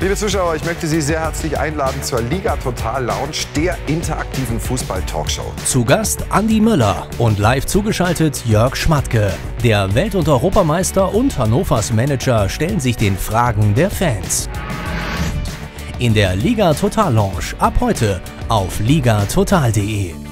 Liebe Zuschauer, ich möchte Sie sehr herzlich einladen zur Liga Total Lounge, der interaktiven Fußball-Talkshow. Zu Gast Andi Möller und live zugeschaltet Jörg Schmatke. Der Welt- und Europameister und Hannovers Manager stellen sich den Fragen der Fans. In der Liga Total Lounge ab heute auf ligatotal.de.